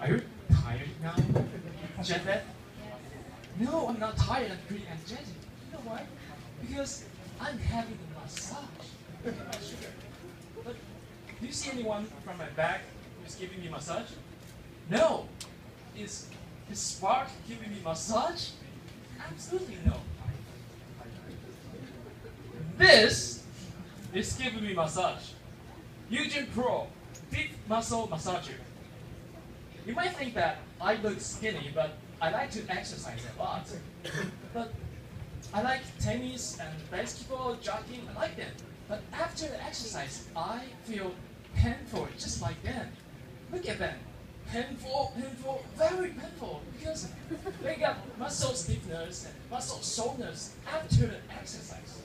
Are you tired now? Jet lag? No, I'm not tired. I'm pretty energetic. You know why? Because I'm having a massage. But do you see anyone from my back who's giving me massage? No. Is is Spark giving me massage? Absolutely no. This is giving me massage. Eugen Pro Deep Muscle Massager. You might think that I look skinny, but I like to exercise a lot. But I like tennis and basketball, jogging, I like them. But after the exercise, I feel painful, just like them. Look at them. Painful, painful, very painful, because they got muscle stiffness and muscle soreness after the exercise.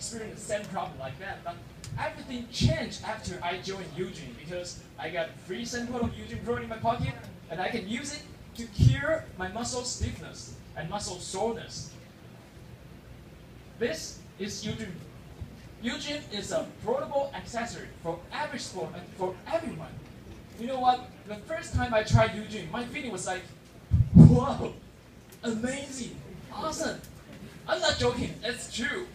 Experienced the same problem like that, but everything changed after I joined Eugen because I got free sample of Eugen Pro in my pocket and I can use it to cure my muscle stiffness and muscle soreness. This is Eugen. Eugen is a portable accessory for every sport and for everyone. You know what? The first time I tried Eugen, my feeling was like, whoa, amazing, awesome. I'm not joking, it's true.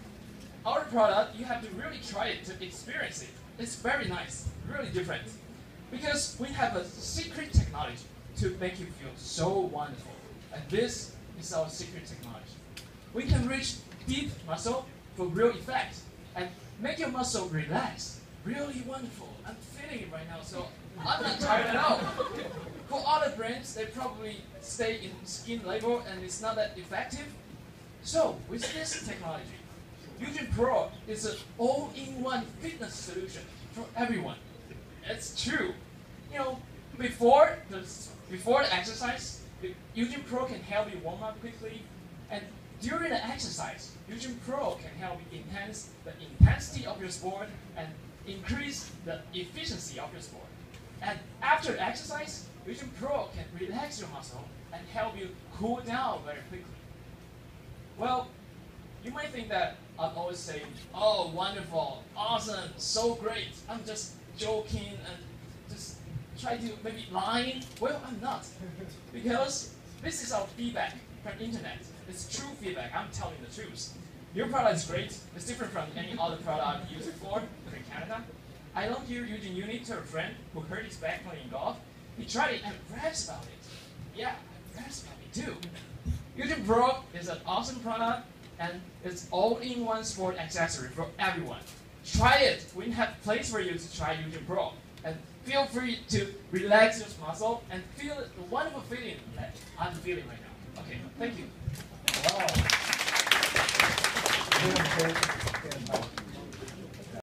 Our product, you have to really try it to experience it. It's very nice, really different. Because we have a secret technology to make you feel so wonderful. And this is our secret technology. We can reach deep muscle for real effect and make your muscle relax. Really wonderful. I'm feeling it right now, so I'm not tired at all. For other brands, they probably stay in skin level and it's not that effective. So, with this technology, Eugen Pro is an all-in-one fitness solution for everyone. It's true. You know, before the before the exercise, Eugen Pro can help you warm up quickly, and during the exercise, Eugen Pro can help you enhance the intensity of your sport and increase the efficiency of your sport. And after the exercise, Eugen Pro can relax your muscle and help you cool down very quickly. Well, you might think that I'm always saying, oh, wonderful, awesome, so great. I'm just joking and just try to maybe lying. Well, I'm not. Because this is our feedback from internet. It's true feedback. I'm telling the truth. Your product is great. It's different from any other product I've used before in Canada. I loaned your Eugen unit to a friend who hurt his back playing golf. He tried it and raps about it. Yeah, raps about it too. Eugen Pro is an awesome product and it's all-in-one sport accessory for everyone. Try it. We have place for you to try Eugen Pro. And feel free to relax your muscle and feel the wonderful feeling that I'm feeling right now. Okay, thank you. Wow.